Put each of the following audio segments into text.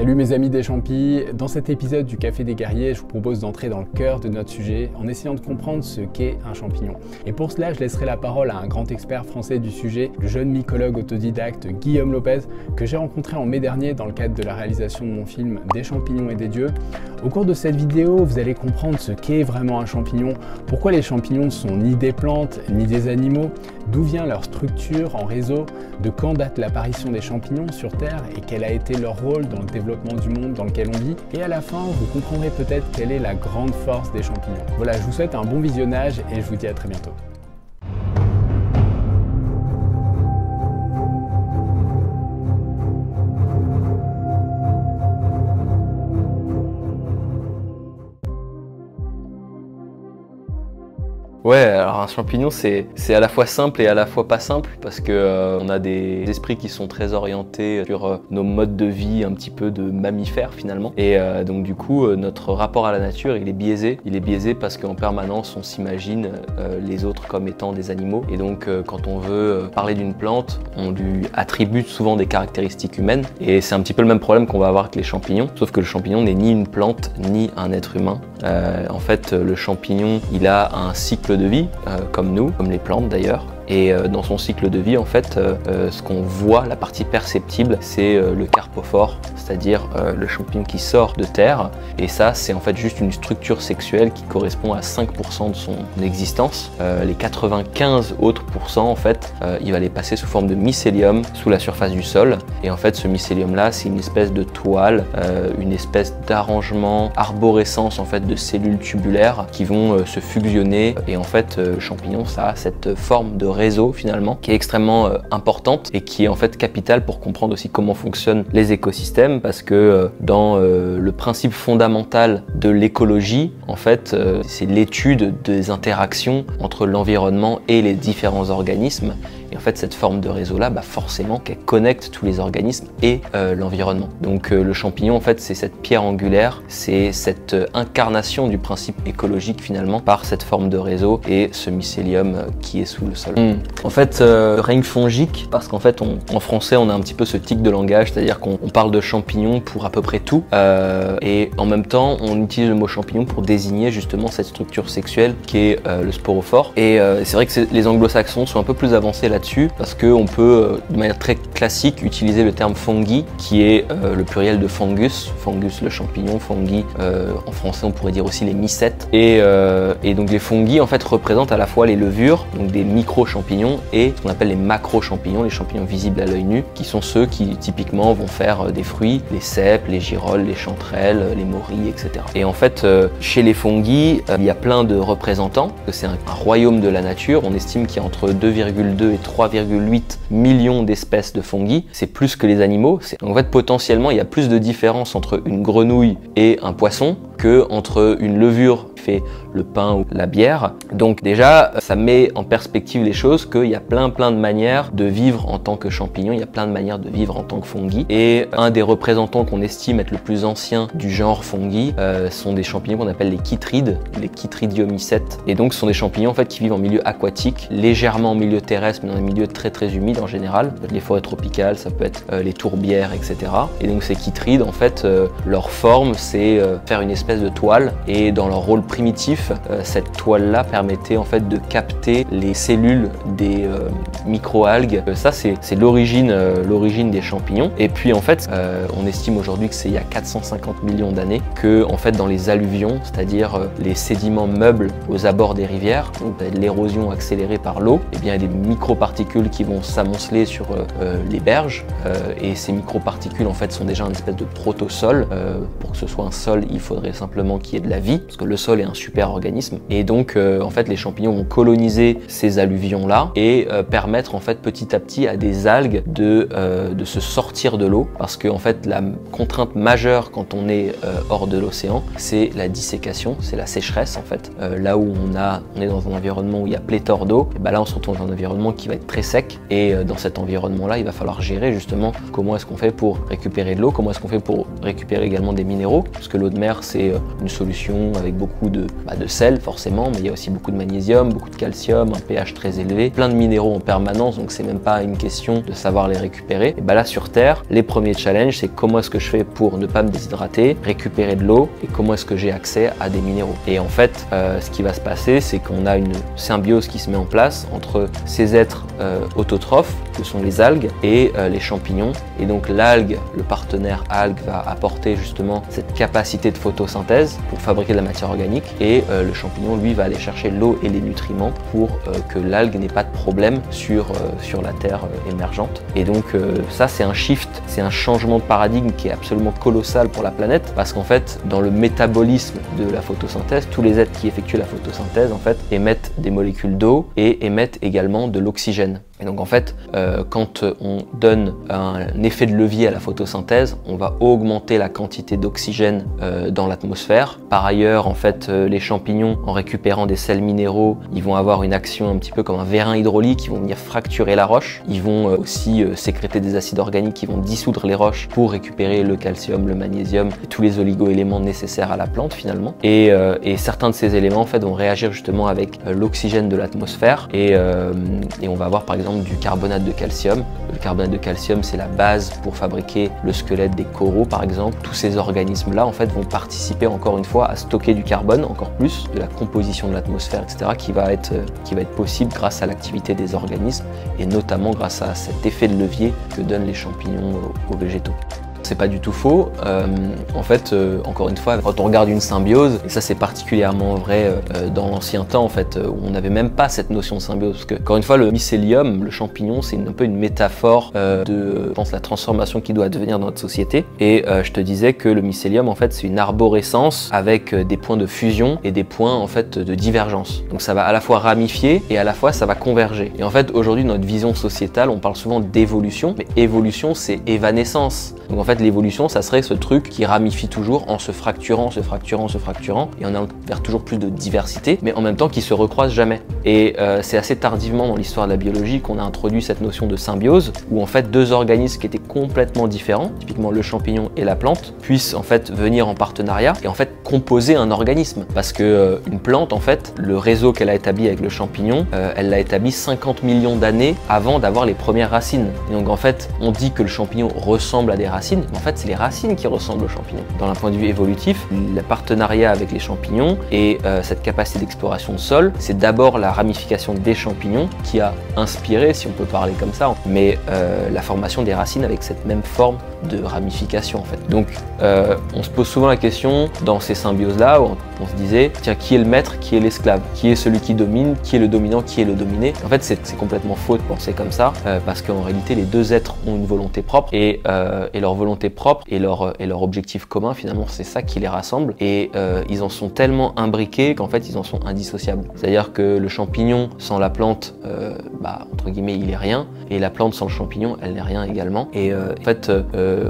Salut mes amis des champis, dans cet épisode du Café des Guerriers, je vous propose d'entrer dans le cœur de notre sujet en essayant de comprendre ce qu'est un champignon. Et pour cela, je laisserai la parole à un grand expert français du sujet, le jeune mycologue autodidacte Guillaume Lopez, que j'ai rencontré en mai dernier dans le cadre de la réalisation de mon film Des champignons et des dieux. Au cours de cette vidéo, vous allez comprendre ce qu'est vraiment un champignon, pourquoi les champignons ne sont ni des plantes ni des animaux, d'où vient leur structure en réseau, de quand date l'apparition des champignons sur Terre et quel a été leur rôle dans le développement du monde dans lequel on vit. Et à la fin, vous comprendrez peut-être quelle est la grande force des champignons. Voilà, je vous souhaite un bon visionnage et je vous dis à très bientôt. Ouais, alors un champignon, c'est à la fois simple et à la fois pas simple parce que euh, on a des esprits qui sont très orientés sur euh, nos modes de vie un petit peu de mammifères finalement. Et euh, donc du coup, notre rapport à la nature, il est biaisé. Il est biaisé parce qu'en permanence, on s'imagine les autres comme étant des animaux. Et donc, quand on veut parler d'une plante, on lui attribue souvent des caractéristiques humaines. Et c'est un petit peu le même problème qu'on va avoir avec les champignons, sauf que le champignon n'est ni une plante ni un être humain. En fait, le champignon, il a un cycle de vie, euh, comme nous, comme les plantes d'ailleurs. Et euh, dans son cycle de vie, en fait, euh, euh, ce qu'on voit, la partie perceptible, c'est le carpophore, c'est-à-dire le champignon qui sort de terre. Et ça, c'est en fait juste une structure sexuelle qui correspond à 5% de son existence. les 95 autres pourcents, en fait, il va les passer sous forme de mycélium sous la surface du sol. Et en fait, ce mycélium-là, c'est une espèce de toile, une espèce d'arrangement, arborescence en fait de cellules tubulaires qui vont se fusionner. Et en fait, champignon, ça a cette forme de réseau finalement, qui est extrêmement euh, importante et qui est en fait capitale pour comprendre aussi comment fonctionnent les écosystèmes, parce que euh, dans euh, le principe fondamental de l'écologie, en fait, c'est l'étude des interactions entre l'environnement et les différents organismes. Et en fait, cette forme de réseau-là, bah forcément, qu'elle connecte tous les organismes et euh, l'environnement. Donc euh, le champignon, en fait, c'est cette pierre angulaire, c'est cette euh, incarnation du principe écologique finalement par cette forme de réseau et ce mycélium qui est sous le sol. Hmm. En fait, règne fongique, parce qu'en fait, en français, on a un petit peu ce tic de langage, c'est-à-dire qu'on parle de champignons pour à peu près tout, et en même temps, on utilise le mot champignon pour désigner justement cette structure sexuelle qui est le sporophore. Et c'est vrai que les anglo-saxons sont un peu plus avancés là dessus parce qu'on peut, euh, de manière très classique, utiliser le terme fungi, qui est euh, le pluriel de fungus. Fungus, le champignon, fungi, euh, en français on pourrait dire aussi les mycètes. Et, donc les fungi en fait représentent à la fois les levures, donc des micro-champignons, et ce qu'on appelle les macro-champignons, les champignons visibles à l'œil nu, qui sont ceux qui typiquement vont faire des fruits, les cèpes, les girolles, les chanterelles, les morilles, etc. Et en fait, chez les fungi, il y a plein de représentants, c'est un, un royaume de la nature, on estime qu'il y a entre 2,2 et 3,8 millions d'espèces de fungi. C'est plus que les animaux. Donc en fait, potentiellement, il y a plus de différence entre une grenouille et un poisson que entre une levure fait le pain ou la bière. Donc déjà, ça met en perspective les choses qu'il y a plein plein de manières de vivre en tant que champignon, il y a plein de manières de vivre en tant que fungi. Et un des représentants qu'on estime être le plus ancien du genre fungi euh, sont des champignons qu'on appelle les chytrides, les chytridiomycètes. Et donc ce sont des champignons en fait qui vivent en milieu aquatique, légèrement en milieu terrestre, mais dans des milieux très très humides en général. Les forêts tropicales, ça peut être euh, les tourbières, etc. Et donc ces chytrides, en fait, euh, leur forme, c'est faire une espèce de toile. Et dans leur rôle primitif, euh, cette toile-là permettait en fait de capter les cellules des euh, microalgues. Euh, ça, c'est l'origine l'origine des champignons. Et puis en fait, on estime aujourd'hui que c'est il y a 450 millions d'années que en fait dans les alluvions, c'est-à-dire les sédiments meubles aux abords des rivières, l'érosion accélérée par l'eau, et eh bien des microparticules qui vont s'amonceler sur les berges. et ces microparticules en fait sont déjà un espèce de protosol. pour que ce soit un sol, il faudrait simplement qu'il y ait de la vie, parce que le sol un super organisme. Et donc, euh, en fait, les champignons vont coloniser ces alluvions-là et euh, permettre, en fait, petit à petit à des algues de, euh, de se sortir de l'eau. Parce que, en fait, la contrainte majeure quand on est hors de l'océan, c'est la dissécation, c'est la sécheresse, en fait. là où on, a, on est dans un environnement où il y a pléthore d'eau, et ben là, on se retrouve dans un environnement qui va être très sec. Et dans cet environnement-là, il va falloir gérer justement comment est-ce qu'on fait pour récupérer de l'eau, comment est-ce qu'on fait pour récupérer également des minéraux, parce que l'eau de mer, c'est c'est une solution avec beaucoup de, bah, de sel forcément, mais il y a aussi beaucoup de magnésium, beaucoup de calcium, un pH très élevé, plein de minéraux en permanence, donc c'est même pas une question de savoir les récupérer. Et bah là sur Terre, les premiers challenges, c'est comment est-ce que je fais pour ne pas me déshydrater, récupérer de l'eau, et comment est-ce que j'ai accès à des minéraux. Et en fait, euh, ce qui va se passer, c'est qu'on a une symbiose qui se met en place entre ces êtres euh, autotrophes, que sont les algues, et euh, les champignons. Et donc l'algue, le partenaire algue, va apporter justement cette capacité de photosynthèse pour fabriquer de la matière organique, et le champignon, lui, va aller chercher l'eau et les nutriments pour que l'algue n'ait pas de problème sur, sur la terre émergente. Et donc ça, c'est un shift, c'est un changement de paradigme qui est absolument colossal pour la planète, parce qu'en fait, dans le métabolisme de la photosynthèse, tous les êtres qui effectuent la photosynthèse en fait émettent des molécules d'eau et émettent également de l'oxygène. Et donc en fait, euh, quand on donne un effet de levier à la photosynthèse, on va augmenter la quantité d'oxygène euh, dans l'atmosphère. Par ailleurs, en fait, euh, les champignons, en récupérant des sels minéraux, ils vont avoir une action un petit peu comme un vérin hydraulique, ils vont venir fracturer la roche. Ils vont aussi sécréter des acides organiques qui vont dissoudre les roches pour récupérer le calcium, le magnésium et tous les oligo-éléments nécessaires à la plante finalement. Et, certains de ces éléments en fait vont réagir justement avec l'oxygène de l'atmosphère et on va avoir par exemple du carbonate de calcium. Le carbonate de calcium, c'est la base pour fabriquer le squelette des coraux, par exemple. Tous ces organismes-là, en fait, vont participer encore une fois à stocker du carbone, encore plus, de la composition de l'atmosphère, etc., euh, qui va être possible grâce à l'activité des organismes et notamment grâce à cet effet de levier que donnent les champignons aux végétaux c'est pas du tout faux. Euh, en fait, euh, encore une fois, quand on regarde une symbiose, et ça c'est particulièrement vrai euh, dans l'ancien temps en fait, où on n'avait même pas cette notion de symbiose, parce que encore une fois, le mycélium, le champignon, c'est un peu une métaphore de, je pense, la transformation qui doit devenir dans notre société. Et je te disais que le mycélium, en fait, c'est une arborescence avec des points de fusion et des points en fait de divergence. Donc ça va à la fois ramifier et à la fois ça va converger. Et en fait, aujourd'hui, notre vision sociétale, on parle souvent d'évolution, mais évolution, c'est évanescence. Donc en fait, l'évolution, ça serait ce truc qui ramifie toujours en se fracturant, se fracturant, se fracturant, et en allant vers toujours plus de diversité, mais en même temps qui se recroisent jamais. Et euh, c'est assez tardivement dans l'histoire de la biologie qu'on a introduit cette notion de symbiose, où en fait deux organismes qui étaient complètement différents, typiquement le champignon et la plante, puissent en fait venir en partenariat et en fait composer un organisme. Parce que euh, une plante, en fait, le réseau qu'elle a établi avec le champignon, euh, elle l'a établi 50 millions d'années avant d'avoir les premières racines. Et donc en fait, on dit que le champignon ressemble à des racines, en fait, c'est les racines qui ressemblent aux champignons. Dans un point de vue évolutif, le partenariat avec les champignons et euh, cette capacité d'exploration de sol, c'est d'abord la ramification des champignons qui a inspiré, si on peut parler comme ça, mais euh, la formation des racines avec cette même forme de ramification en fait. Donc euh, on se pose souvent la question dans ces symbioses-là où on, se disait tiens qui est le maître, qui est l'esclave, qui est celui qui domine, qui est le dominant, qui est le dominé? En fait c'est complètement faux de penser comme ça parce qu'en réalité les deux êtres ont une volonté propre et, et leur volonté propre et leur, et leur objectif commun, finalement, c'est ça qui les rassemble. Et euh, ils en sont tellement imbriqués qu'en fait, ils en sont indissociables. C'est-à-dire que le champignon sans la plante, euh, bah, entre guillemets, il est rien. Et la plante sans le champignon, elle n'est rien également. Et euh, en fait,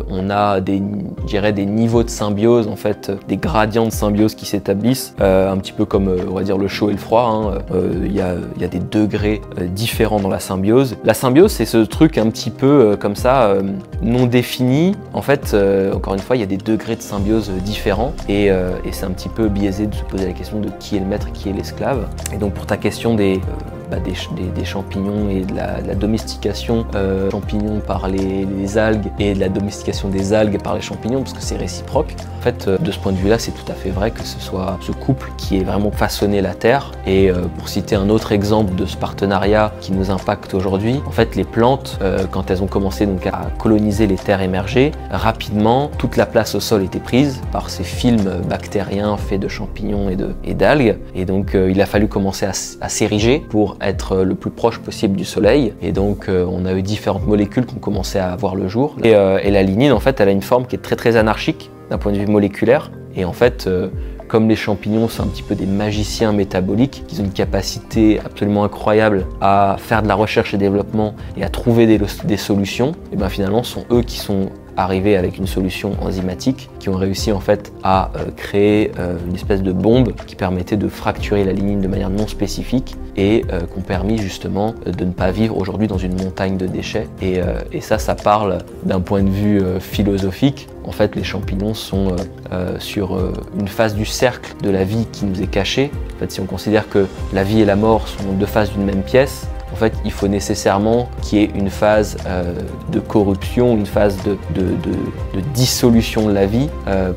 on a des, des niveaux de symbiose, en fait, des gradients de symbiose qui s'établissent, un petit peu comme, on va dire, le chaud et le froid. Hein. Il y, a, des degrés différents dans la symbiose. La symbiose, c'est ce truc un petit peu comme ça, non défini. En fait, euh, encore une fois, il y a des degrés de symbiose différents euh, et, c'est un petit peu biaisé de se poser la question de qui est le maître, qui est l'esclave. Et donc pour ta question des, euh, bah, des, champignons et de la, domestication euh, champignons par les, algues et de la domestication des algues par les champignons, parce que c'est réciproque. En fait, euh, de ce point de vue-là, c'est tout à fait vrai que ce soit ce couple qui ait vraiment façonné la Terre. Et euh, pour citer un autre exemple de ce partenariat qui nous impacte aujourd'hui, en fait, les plantes, quand elles ont commencé donc à coloniser les terres émergées, rapidement, toute la place au sol était prise par ces films bactériens faits de champignons et d'algues. Et, donc, il a fallu commencer à s'ériger pour être le plus proche possible du soleil. Et donc, euh, on a eu différentes molécules qui ont commencé à voir le jour. Et, euh, et, la lignine, en fait, elle a une forme qui est très très anarchique d'un point de vue moléculaire. Et en fait, euh, comme les champignons, c'est un petit peu des magiciens métaboliques, qui ont une capacité absolument incroyable à faire de la recherche et développement et à trouver des, des solutions, et bien finalement, ce sont eux qui sont arrivé avec une solution enzymatique, qui ont réussi en fait à créer une espèce de bombe qui permettait de fracturer la lignine de manière non spécifique et qui ont permis justement de ne pas vivre aujourd'hui dans une montagne de déchets. Et, ça, ça parle d'un point de vue philosophique en fait, les champignons sont euh, euh, sur euh, une phase du cercle de la vie qui nous est cachée. En fait, si on considère que la vie et la mort sont deux phases d'une même pièce, en fait, il faut nécessairement qu'il y ait une phase de corruption, une phase de, dissolution de la vie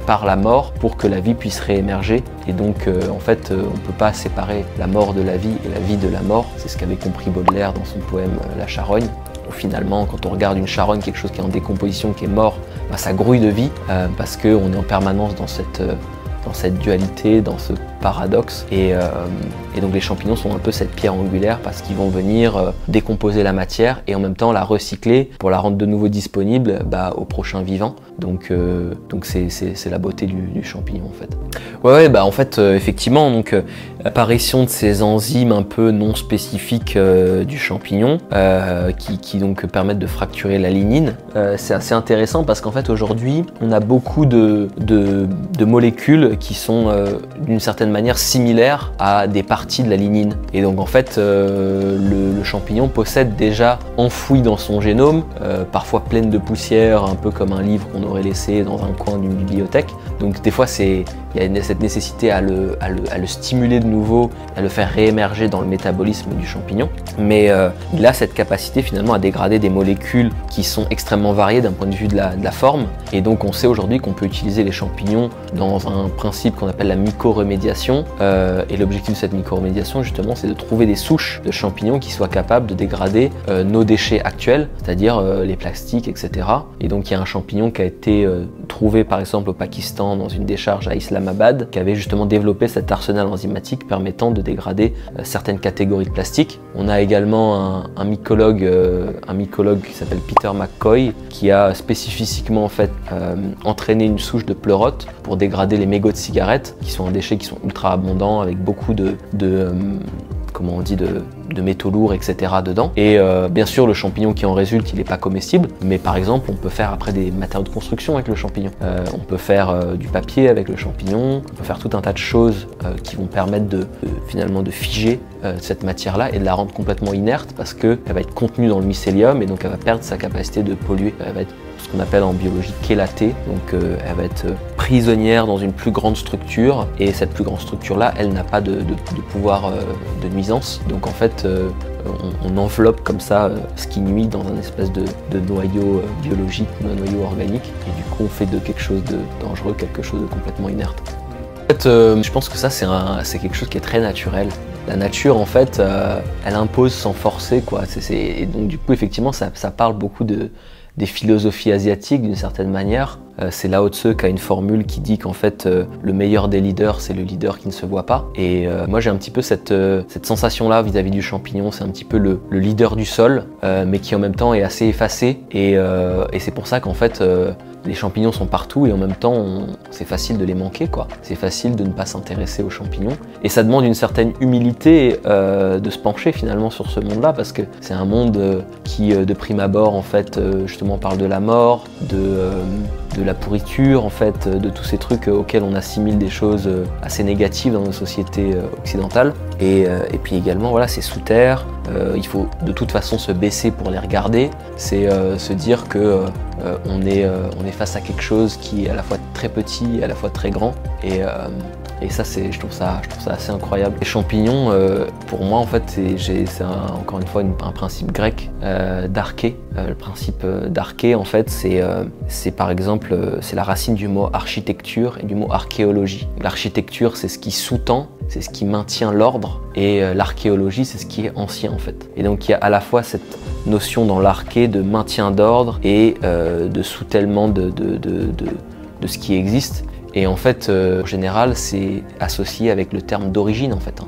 par la mort pour que la vie puisse réémerger. Et donc, en fait, on ne peut pas séparer la mort de la vie et la vie de la mort. C'est ce qu'avait compris Baudelaire dans son poème La Charogne finalement, quand on regarde une charogne, quelque chose qui est en décomposition, qui est mort, bah, ça grouille de vie euh, parce qu'on est en permanence euh, dans cette dualité, dans ce paradoxe. Et, euh, et, donc les champignons sont un peu cette pierre angulaire parce qu'ils vont venir décomposer la matière et en même temps la recycler pour la rendre de nouveau disponible bah, au prochain vivant. Donc donc c'est la beauté du, champignon en fait. Ouais, bah en fait effectivement donc apparition de ces enzymes un peu non spécifiques euh, du champignon euh, qui, donc permettent de fracturer la lignine. Euh, c'est assez intéressant parce qu'en fait aujourd'hui on a beaucoup de, molécules qui sont d'une certaine manière similaires à des parties de la lignine. Et donc en fait le, champignon possède déjà enfoui dans son génome, parfois pleine de poussière, un peu comme un livre qu'on aurait laissé dans un coin d'une bibliothèque. Donc des fois c'est il y a cette nécessité à le, stimuler de nouveau, à le faire réémerger dans le métabolisme du champignon. Mais euh, il a cette capacité finalement à dégrader des molécules qui sont extrêmement variées d'un point de vue de la, forme. Et donc on sait aujourd'hui qu'on peut utiliser les champignons dans un principe qu'on appelle la mycoremédiation. Euh, et l'objectif de cette mycoremédiation justement c'est de trouver des souches de champignons qui soient capables de dégrader euh, nos déchets actuels, c'est-à-dire les plastiques, etc. Et donc il y a un champignon qui a été trouvé par exemple au Pakistan dans une décharge à Islamabad qui avait justement développé cet arsenal enzymatique permettant de dégrader euh, certaines catégories de plastique. On a également un, mycologue, euh, un mycologue qui s'appelle Peter McCoy qui a spécifiquement en fait euh, entraîné une souche de pleurote pour dégrader les mégots de cigarettes qui sont un déchet qui sont ultra abondants avec beaucoup de, de comment on dit, de, métaux lourds, etc. dedans. Et euh, bien sûr, le champignon qui en résulte, il n'est pas comestible, mais par exemple, on peut faire après des matériaux de construction avec le champignon. Euh, on peut faire euh, du papier avec le champignon, on peut faire tout un tas de choses qui vont permettre de, finalement de figer cette matière-là et de la rendre complètement inerte parce qu'elle va être contenue dans le mycélium et donc elle va perdre sa capacité de polluer. Ce qu'on appelle en biologie chélatée, donc elle va être prisonnière dans une plus grande structure. Et cette plus grande structure là elle n'a pas de, pouvoir euh, de nuisance. Donc en fait euh, on, enveloppe comme ça euh, ce qui nuit dans un espèce de, noyau biologique un noyau organique. Et du coup on fait de quelque chose de dangereux quelque chose de complètement inerte. En fait je pense que ça c'est quelque chose qui est très naturel. La nature en fait elle impose sans forcer quoi. Et donc du coup effectivement ça parle beaucoup de des philosophies asiatiques d'une certaine manière. Euh, c'est Lao Tse qui a une formule qui dit qu'en fait euh, le meilleur des leaders c'est le leader qui ne se voit pas. Et euh, moi j'ai un petit peu cette, sensation là vis-à-vis du champignon, c'est un petit peu le, le, leader du sol, mais qui en même temps est assez effacé. Et, et c'est pour ça qu'en fait les champignons sont partout et en même temps c'est facile de les manquer quoi. C'est facile de ne pas s'intéresser aux champignons et ça demande une certaine humilité de se pencher finalement sur ce monde-là parce que c'est un monde qui de prime abord en fait justement parle de la mort, de, de la pourriture en fait, de tous ces trucs auxquels on assimile des choses assez négatives dans nos sociétés occidentales et, puis également voilà c'est sous terre, il faut de toute façon se baisser pour les regarder, c'est se dire que euh, on, est, euh, on est face à quelque chose qui est à la fois très petit et à la fois très grand. Euh, et ça, je, trouve ça, je trouve ça assez incroyable. Les champignons, pour moi, en fait, c'est encore une fois un principe grec d'arché. le principe d'arché, en fait, c'est par exemple c'est la racine du mot architecture et du mot archéologie. L'architecture, c'est ce qui sous-tend, c'est ce qui maintient l'ordre, et l'archéologie, c'est ce qui est ancien, en fait. Et donc, il y a à la fois cette notion dans l'arché de maintien d'ordre et euh, de de, de, de, ce qui existe. Et en fait, euh, en général, c'est associé avec le terme d'origine en fait. Hein.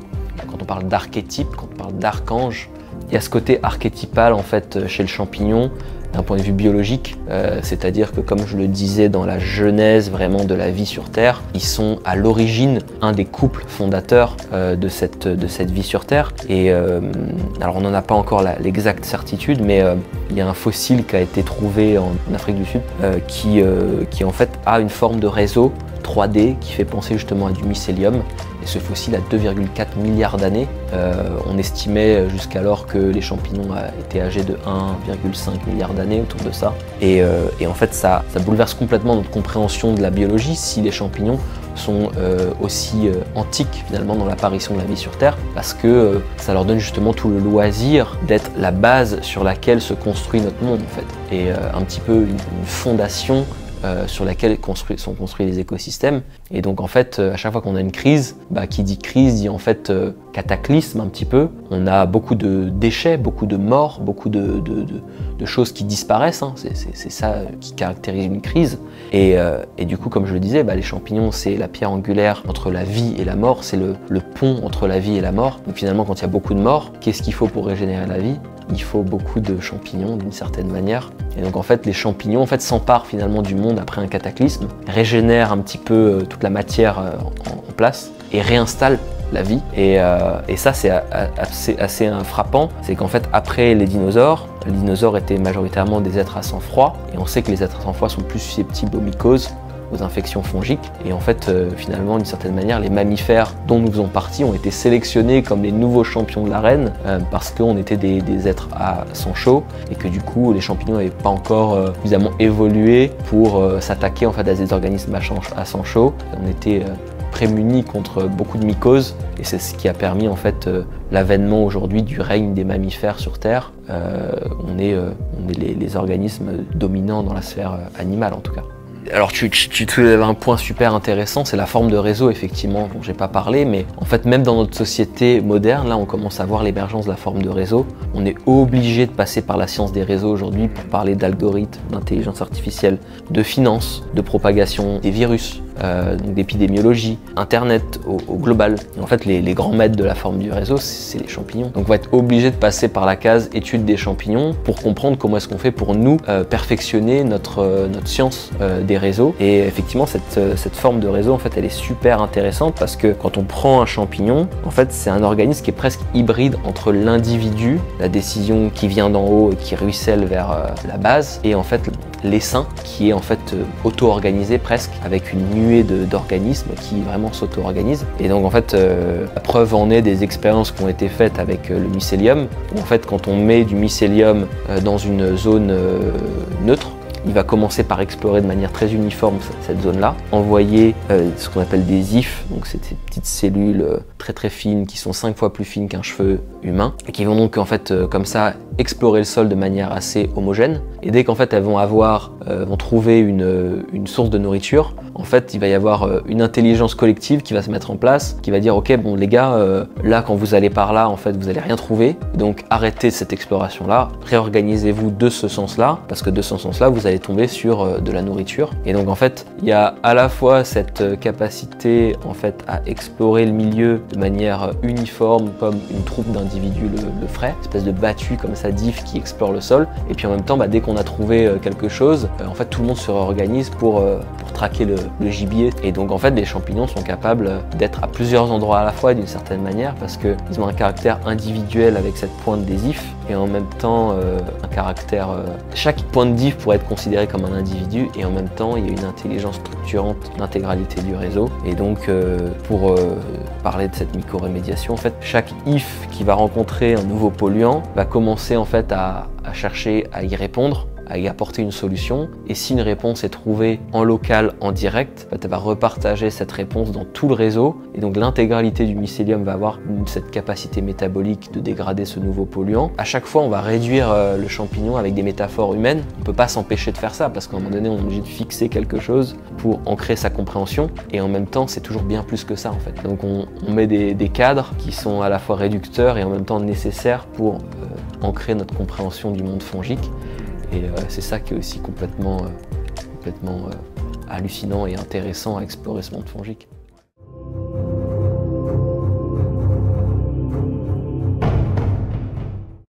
Quand on parle d'archétype, quand on parle d'archange, il y a ce côté archétypal en fait chez le champignon d'un point de vue biologique, c'est-à-dire que comme je le disais dans la genèse vraiment de la vie sur Terre, ils sont à l'origine un des couples fondateurs de, cette, de cette vie sur Terre. Et alors on n'en a pas encore l'exacte certitude, mais il y a un fossile qui a été trouvé en Afrique du Sud qui, qui en fait a une forme de réseau 3D qui fait penser justement à du mycélium. Et ce fossile a 2,4 milliards d'années. Euh, on estimait jusqu'alors que les champignons étaient âgés de 1,5 milliard d'années autour de ça. Euh, et, en fait, ça, bouleverse complètement notre compréhension de la biologie si les champignons sont euh, aussi antiques finalement dans l'apparition de la vie sur Terre parce que ça leur donne justement tout le loisir d'être la base sur laquelle se construit notre monde en fait et un petit peu une fondation euh, sur laquelle sont construits les écosystèmes. Et donc en fait, euh, à chaque fois qu'on a une crise, bah, qui dit crise dit en fait euh, cataclysme un petit peu. On a beaucoup de déchets, beaucoup de morts, beaucoup de, choses qui disparaissent. Hein. C'est ça qui caractérise une crise. Et, du coup, comme je le disais, bah, les champignons, c'est la pierre angulaire entre la vie et la mort, c'est le, pont entre la vie et la mort. Donc finalement, quand il y a beaucoup de morts, qu'est-ce qu'il faut pour régénérer la vie? Il faut beaucoup de champignons d'une certaine manière. Et donc en fait les champignons en fait s'emparent finalement du monde après un cataclysme, régénèrent un petit peu euh, toute la matière euh, en, place et réinstallent la vie. Et, euh, ça c'est assez, frappant, c'est qu'en fait après les dinosaures, les dinosaures étaient majoritairement des êtres à sang froid et on sait que les êtres à sang froid sont plus susceptibles aux mycoses aux infections fongiques. Et en fait, euh, finalement, d'une certaine manière, les mammifères dont nous faisons partie ont été sélectionnés comme les nouveaux champions de l'arène euh, parce qu'on était des, êtres à sang chaud et que du coup, les champignons n'avaient pas encore euh, suffisamment évolué pour s'attaquer en fait à des organismes à, sang chaud. On était prémunis contre beaucoup de mycoses et c'est ce qui a permis en fait l'avènement aujourd'hui du règne des mammifères sur Terre. on est, on est les organismes dominants dans la sphère animale en tout cas. Alors tu, tu, soulèves un point super intéressant, c'est la forme de réseau effectivement dont j'ai pas parlé, mais en fait même dans notre société moderne, là on commence à voir l'émergence de la forme de réseau. On est obligé de passer par la science des réseaux aujourd'hui pour parler d'algorithmes, d'intelligence artificielle, de finance, de propagation des virus, euh, d'épidémiologie, Internet au, global. en fait, les, grands maîtres de la forme du réseau, c'est les champignons. Donc on va être obligé de passer par la case étude des champignons pour comprendre comment est-ce qu'on fait pour nous euh, perfectionner notre, euh, notre science des réseaux. Et effectivement, cette, cette forme de réseau, en fait, elle est super intéressante parce que quand on prend un champignon, en fait, c'est un organisme qui est presque hybride entre l'individu, la décision qui vient d'en haut et qui ruisselle vers la base, et en fait l'essaim qui est en fait auto-organisé presque avec une d'organismes qui vraiment s'auto-organisent. Et donc en fait, euh, la preuve en est des expériences qui ont été faites avec euh, le mycélium, où en fait quand on met du mycélium euh, dans une zone neutre, il va commencer par explorer de manière très uniforme cette zone-là, envoyer ce qu'on appelle des ifs, donc c'est ces petites cellules très très fines qui sont cinq fois plus fines qu'un cheveu humain, et qui vont donc en fait comme ça explorer le sol de manière assez homogène. Et dès qu'en fait elles vont avoir, vont trouver une, une source de nourriture, en fait, il va y avoir euh, une intelligence collective qui va se mettre en place, qui va dire ok bon les gars, euh, là quand vous allez par là, en fait vous allez rien trouver, donc arrêtez cette exploration là, réorganisez-vous de ce sens-là, parce que de ce sens-là vous allez tomber sur euh, de la nourriture. Et donc en fait, il y a à la fois cette capacité en fait à explorer le milieu de manière uniforme comme une troupe d'individus le, ferait, espèce de battu comme ça d'if qui explore le sol, et puis en même temps bah, dès qu'on a trouvé quelque chose, en fait tout le monde se réorganise pour, pour traquer le, le gibier. Et donc en fait les champignons sont capables d'être à plusieurs endroits à la fois d'une certaine manière parce qu'ils ont un caractère individuel avec cette pointe des ifs et en même temps euh, un caractère... Euh, chaque pointe d'if pourrait être considéré comme un individu et en même temps il y a une intelligence structurante d'intégralité du réseau. Et donc euh, pour parler de cette micro-rémédiation, en fait chaque if qui va rencontrer un nouveau polluant va commencer en fait à chercher à y répondre à y apporter une solution. Et si une réponse est trouvée en local, en direct, bah, elle va repartager cette réponse dans tout le réseau. Et donc l'intégralité du mycélium va avoir cette capacité métabolique de dégrader ce nouveau polluant. À chaque fois, on va réduire euh, le champignon avec des métaphores humaines. On ne peut pas s'empêcher de faire ça parce qu'à un moment donné, on est obligé de fixer quelque chose pour ancrer sa compréhension. Et en même temps, c'est toujours bien plus que ça en fait. Donc on, met des, cadres qui sont à la fois réducteurs et en même temps nécessaires pour euh, ancrer notre compréhension du monde fongique. Et euh, c'est ça qui est aussi complètement, euh, euh, hallucinant et intéressant à explorer ce monde fongique.